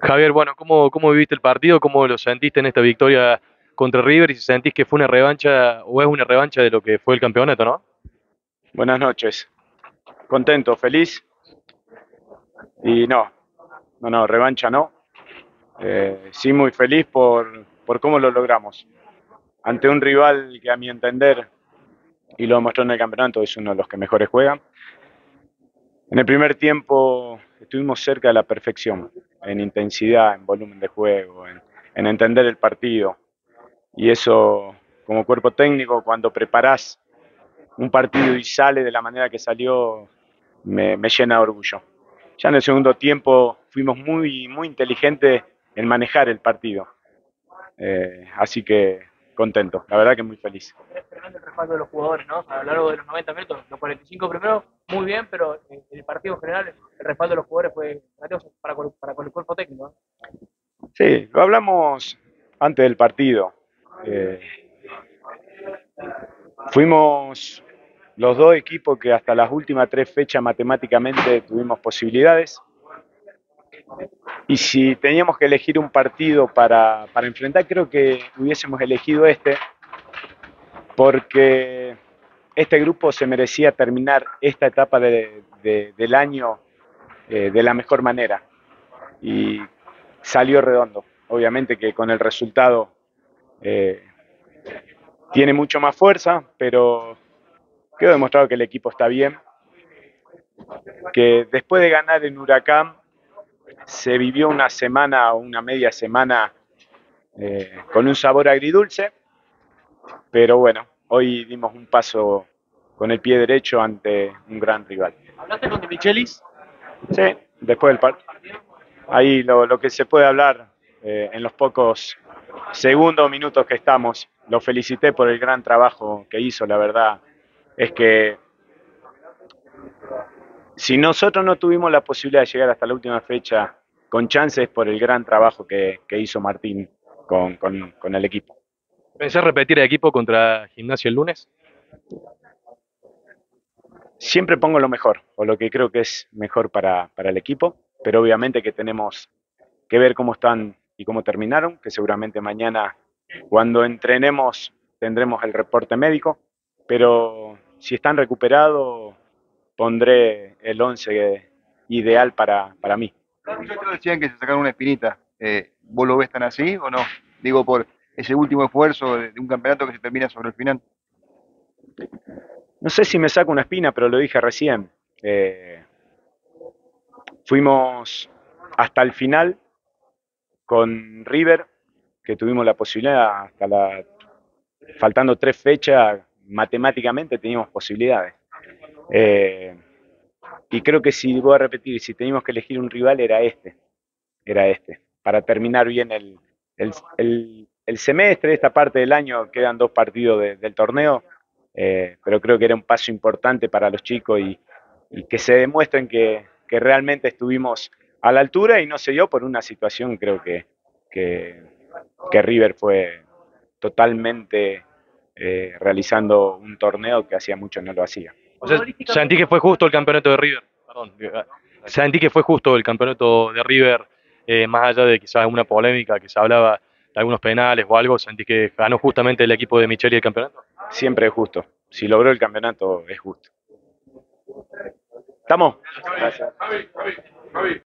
Javier, bueno, ¿cómo, ¿cómo viviste el partido? ¿Cómo lo sentiste en esta victoria contra River? Y si sentís que fue una revancha o es una revancha de lo que fue el campeonato, ¿no? Buenas noches. Contento, feliz. Y no, no, no, revancha no. Eh, sí, muy feliz por, por cómo lo logramos. Ante un rival que a mi entender, y lo demostró en el campeonato, es uno de los que mejores juegan. En el primer tiempo estuvimos cerca de la perfección, en intensidad, en volumen de juego, en, en entender el partido. Y eso, como cuerpo técnico, cuando preparás un partido y sale de la manera que salió, me, me llena de orgullo. Ya en el segundo tiempo fuimos muy, muy inteligentes en manejar el partido. Eh, así que contento, la verdad que muy feliz. De los jugadores, ¿no? A lo largo de los 90 minutos, los 45 primeros, muy bien, pero en el partido en general, el respaldo de los jugadores fue para, para con el cuerpo técnico. Sí, lo hablamos antes del partido. Eh, fuimos los dos equipos que hasta las últimas tres fechas matemáticamente tuvimos posibilidades. Y si teníamos que elegir un partido para, para enfrentar, creo que hubiésemos elegido este, porque este grupo se merecía terminar esta etapa de- de- del año eh, de la mejor manera. Y salió redondo. Obviamente que con el resultado eh, tiene mucho más fuerza, pero quedó demostrado que el equipo está bien. Que después de ganar en Huracán, se vivió una semana o una media semana eh, con un sabor agridulce, pero bueno, hoy dimos un paso con el pie derecho ante un gran rival. ¿Hablaste con Michelis? Sí, después del partido. Ahí lo, lo que se puede hablar eh, en los pocos segundos, minutos que estamos. Lo felicité por el gran trabajo que hizo, la verdad es que si nosotros no tuvimos la posibilidad de llegar hasta la última fecha con chances por el gran trabajo que, que hizo Martín con, con- con el equipo. ¿Pensás repetir el equipo contra Gimnasia el lunes? Siempre pongo lo mejor, o lo que creo que es mejor para, para el equipo, pero obviamente que tenemos que ver cómo están y cómo terminaron, que seguramente mañana cuando entrenemos tendremos el reporte médico, pero si están recuperados pondré el 11 ideal para, para mí. Muchos decían que se sacaron una espinita. Eh, ¿Vos lo ves tan así o no? Digo, por ese último esfuerzo de, un campeonato que se termina sobre el final. No sé si me saco una espina, pero lo dije recién. Eh, fuimos hasta el final con River, que tuvimos la posibilidad, hasta la, faltando tres fechas, matemáticamente teníamos posibilidades. Eh, y creo que si voy a repetir, si teníamos que elegir un rival era este, era este, para terminar bien el- el semestre, esta parte del año, quedan dos partidos de- del torneo, eh, pero creo que era un paso importante para los chicos y, que se demuestren que, realmente estuvimos a la altura y no se dio por una situación, creo que, que, que River fue totalmente eh, realizando un torneo que hacía mucho no lo hacía. O sea, sentí que fue justo el campeonato de River. Perdón. Sentí que fue justo el campeonato de River, eh, más allá de quizás una polémica que se hablaba algunos penales o algo, sentí que ganó justamente el equipo de Micheli el campeonato. Siempre es justo. Si logró el campeonato, es justo. ¿Estamos? Gracias.